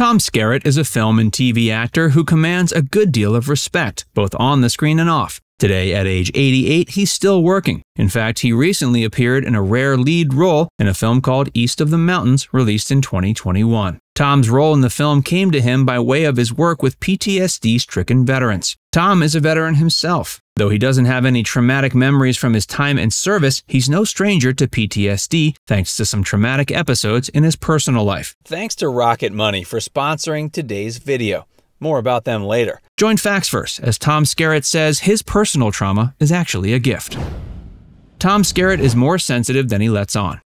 Tom Skerritt is a film and TV actor who commands a good deal of respect, both on the screen and off. Today, at age 88, he's still working. In fact, he recently appeared in a rare lead role in a film called East of the Mountains, released in 2021. Tom's role in the film came to him by way of his work with PTSD stricken veterans. Tom is a veteran himself. Though he doesn't have any traumatic memories from his time in service, he's no stranger to PTSD thanks to some traumatic episodes in his personal life. Thanks to Rocket Money for sponsoring today's video. More about them later. Join FactsVerse as Tom Skerritt says his personal trauma is actually a gift. Tom Skerritt is more sensitive than he lets on.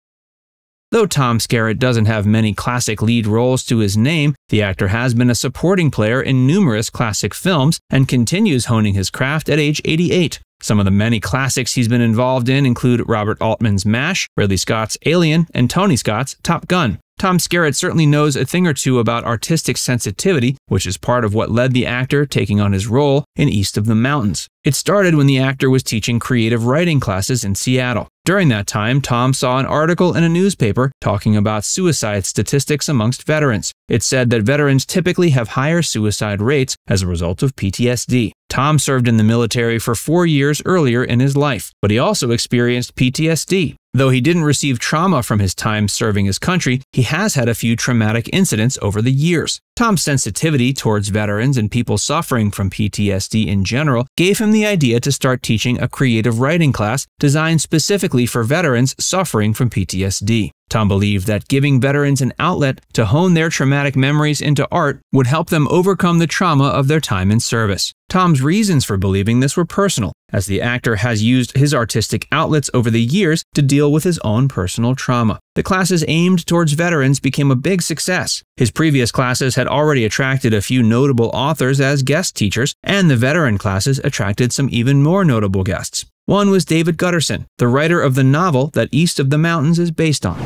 Though Tom Skerritt doesn't have many classic lead roles to his name, the actor has been a supporting player in numerous classic films and continues honing his craft at age 88. Some of the many classics he's been involved in include Robert Altman's MASH, Ridley Scott's Alien, and Tony Scott's Top Gun. Tom Skerritt certainly knows a thing or two about artistic sensitivity, which is part of what led the actor taking on his role in East of the Mountains. It started when the actor was teaching creative writing classes in Seattle. During that time, Tom saw an article in a newspaper talking about suicide statistics amongst veterans. It said that veterans typically have higher suicide rates as a result of PTSD. Tom served in the military for four years earlier in his life, but he also experienced PTSD. Though he didn't receive trauma from his time serving his country, he has had a few traumatic incidents over the years. Tom's sensitivity towards veterans and people suffering from PTSD in general gave him the idea to start teaching a creative writing class designed specifically for veterans suffering from PTSD. Tom believed that giving veterans an outlet to hone their traumatic memories into art would help them overcome the trauma of their time in service. Tom's reasons for believing this were personal, as the actor has used his artistic outlets over the years to deal with his own personal trauma. The classes aimed towards veterans became a big success. His previous classes had already attracted a few notable authors as guest teachers, and the veteran classes attracted some even more notable guests. One was David Guterson, the writer of the novel that East of the Mountains is based on.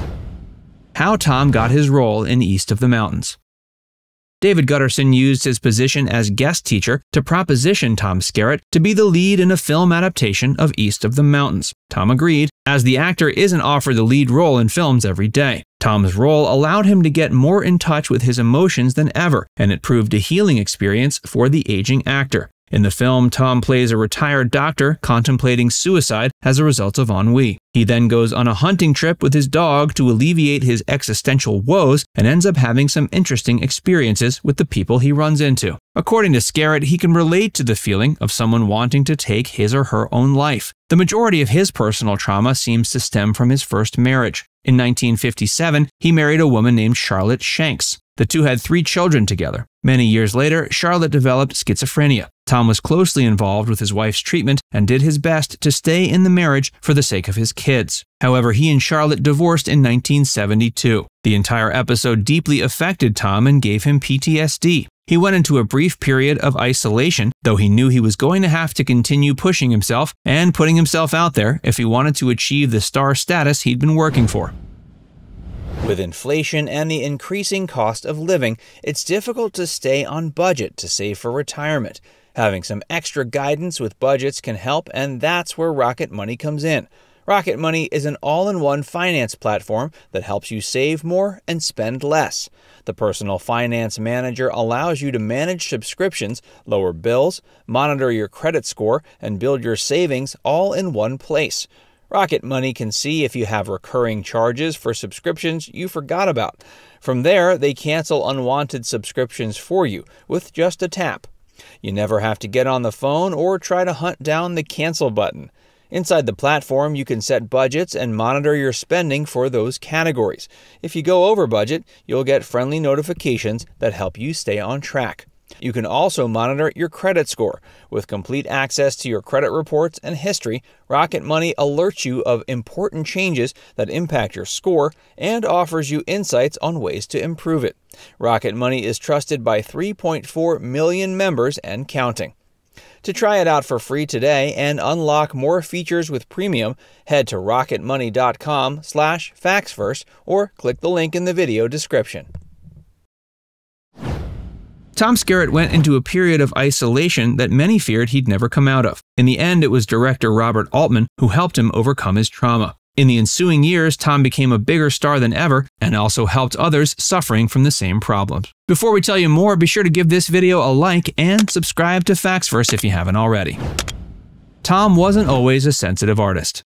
How Tom got his role in East of the Mountains. David Guterson used his position as guest teacher to proposition Tom Skerritt to be the lead in a film adaptation of East of the Mountains. Tom agreed, as the actor isn't offered the lead role in films every day. Tom's role allowed him to get more in touch with his emotions than ever, and it proved a healing experience for the aging actor. In the film, Tom plays a retired doctor contemplating suicide as a result of ennui. He then goes on a hunting trip with his dog to alleviate his existential woes and ends up having some interesting experiences with the people he runs into. According to Skerritt, he can relate to the feeling of someone wanting to take his or her own life. The majority of his personal trauma seems to stem from his first marriage. In 1957, he married a woman named Charlotte Shanks. The two had three children together. Many years later, Charlotte developed schizophrenia. Tom was closely involved with his wife's treatment and did his best to stay in the marriage for the sake of his kids. However, he and Charlotte divorced in 1972. The entire episode deeply affected Tom and gave him PTSD. He went into a brief period of isolation, though he knew he was going to have to continue pushing himself and putting himself out there if he wanted to achieve the star status he'd been working for. With inflation and the increasing cost of living, it's difficult to stay on budget to save for retirement. Having some extra guidance with budgets can help, and that's where Rocket Money comes in. Rocket Money is an all in one finance platform that helps you save more and spend less. The Personal Finance Manager allows you to manage subscriptions, lower bills, monitor your credit score, and build your savings all in one place. Rocket Money can see if you have recurring charges for subscriptions you forgot about. From there, they cancel unwanted subscriptions for you with just a tap. You never have to get on the phone or try to hunt down the cancel button. Inside the platform, you can set budgets and monitor your spending for those categories. If you go over budget, you'll get friendly notifications that help you stay on track. You can also monitor your credit score. With complete access to your credit reports and history, Rocket Money alerts you of important changes that impact your score and offers you insights on ways to improve it. Rocket Money is trusted by 3.4 million members and counting. To try it out for free today and unlock more features with premium, head to rocketmoney.com slash factsverse or click the link in the video description. Tom Skerritt went into a period of isolation that many feared he'd never come out of. In the end, it was director Robert Altman who helped him overcome his trauma. In the ensuing years, Tom became a bigger star than ever and also helped others suffering from the same problems. Before we tell you more, be sure to give this video a like and subscribe to FactsVerse if you haven't already. Tom wasn't always a sensitive artist.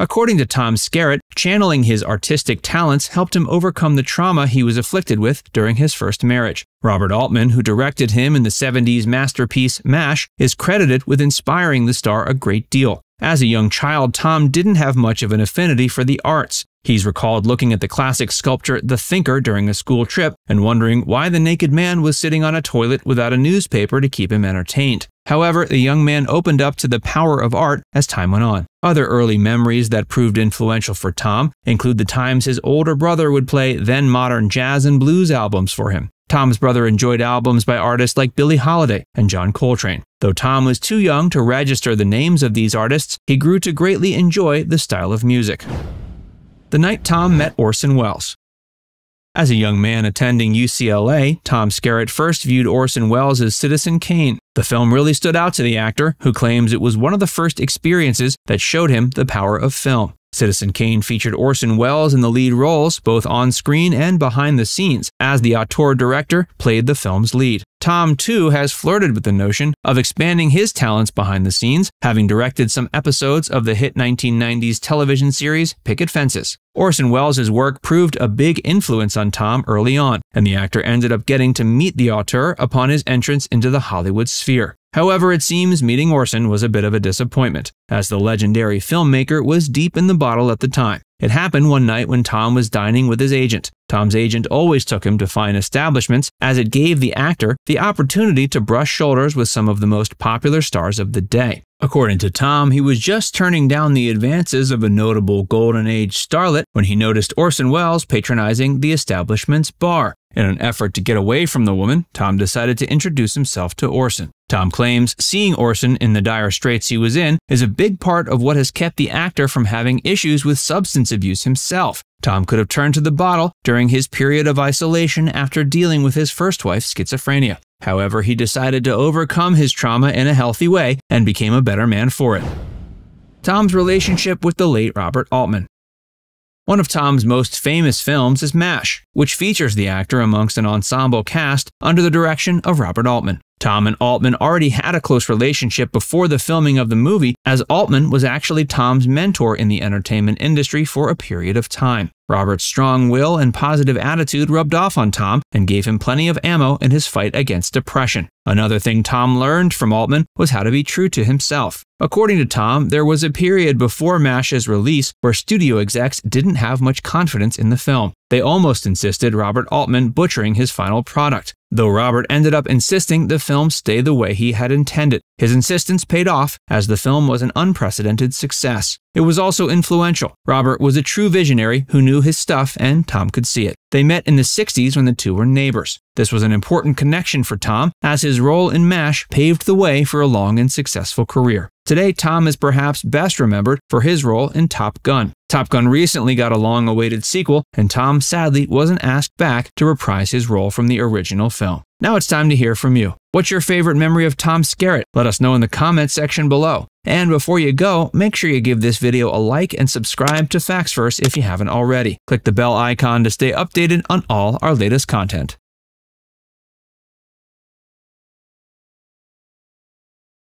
According to Tom Skerritt, channeling his artistic talents helped him overcome the trauma he was afflicted with during his first marriage. Robert Altman, who directed him in the 70s masterpiece MASH, is credited with inspiring the star a great deal. As a young child, Tom didn't have much of an affinity for the arts. He's recalled looking at the classic sculpture The Thinker during a school trip and wondering why the naked man was sitting on a toilet without a newspaper to keep him entertained. However, the young man opened up to the power of art as time went on. Other early memories that proved influential for Tom include the times his older brother would play then modern jazz and blues albums for him. Tom's brother enjoyed albums by artists like Billie Holiday and John Coltrane. Though Tom was too young to register the names of these artists, he grew to greatly enjoy the style of music. The night Tom met Orson Welles. As a young man attending UCLA, Tom Skerritt first viewed Orson Welles as Citizen Kane. The film really stood out to the actor, who claims it was one of the first experiences that showed him the power of film. Citizen Kane featured Orson Welles in the lead roles, both on screen and behind the scenes, as the auteur director played the film's lead. Tom, too, has flirted with the notion of expanding his talents behind the scenes, having directed some episodes of the hit 1990s television series Picket Fences. Orson Welles' work proved a big influence on Tom early on, and the actor ended up getting to meet the auteur upon his entrance into the Hollywood sphere. However, it seems meeting Orson was a bit of a disappointment, as the legendary filmmaker was deep in the bottle at the time. It happened one night when Tom was dining with his agent. Tom's agent always took him to fine establishments, as it gave the actor the opportunity to brush shoulders with some of the most popular stars of the day. According to Tom, he was just turning down the advances of a notable Golden Age starlet when he noticed Orson Welles patronizing the establishment's bar. In an effort to get away from the woman, Tom decided to introduce himself to Orson. Tom claims seeing Orson in the dire straits he was in is a big part of what has kept the actor from having issues with substance abuse himself. Tom could have turned to the bottle during his period of isolation after dealing with his first wife's schizophrenia. However, he decided to overcome his trauma in a healthy way and became a better man for it. Tom's relationship with the late Robert Altman. One of Tom's most famous films is MASH, which features the actor amongst an ensemble cast under the direction of Robert Altman. Tom and Altman already had a close relationship before the filming of the movie, as Altman was actually Tom's mentor in the entertainment industry for a period of time. Robert's strong will and positive attitude rubbed off on Tom and gave him plenty of ammo in his fight against depression. Another thing Tom learned from Altman was how to be true to himself. According to Tom, there was a period before MASH's release where studio execs didn't have much confidence in the film. They almost insisted Robert Altman butchering his final product, though Robert ended up insisting the film stay the way he had intended. His insistence paid off, as the film was an unprecedented success. It was also influential. Robert was a true visionary who knew his stuff, and Tom could see it. They met in the 60s when the two were neighbors. This was an important connection for Tom, as his role in MASH paved the way for a long and successful career. Today, Tom is perhaps best remembered for his role in Top Gun. Top Gun recently got a long awaited sequel, and Tom sadly wasn't asked back to reprise his role from the original film. Now it's time to hear from you. What's your favorite memory of Tom Skerritt? Let us know in the comments section below. And before you go, make sure you give this video a like and subscribe to FactsVerse if you haven't already. Click the bell icon to stay updated on all our latest content.